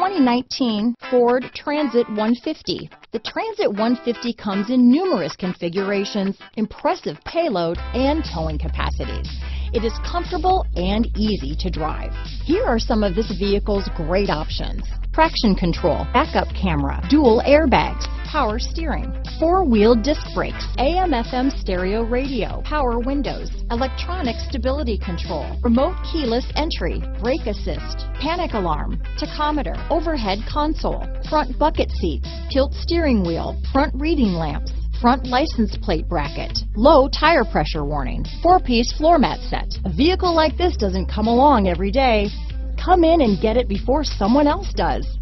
2019 Ford Transit 150. The Transit 150 comes in numerous configurations, impressive payload, and towing capacities. It is comfortable and easy to drive. Here are some of this vehicle's great options. Traction control, backup camera, dual airbags, power steering, four-wheel disc brakes, AM FM stereo radio, power windows, electronic stability control, remote keyless entry, brake assist, panic alarm, tachometer, overhead console, front bucket seats, tilt steering wheel, front reading lamps, front license plate bracket, low tire pressure warning, four-piece floor mat set. A vehicle like this doesn't come along every day. Come in and get it before someone else does.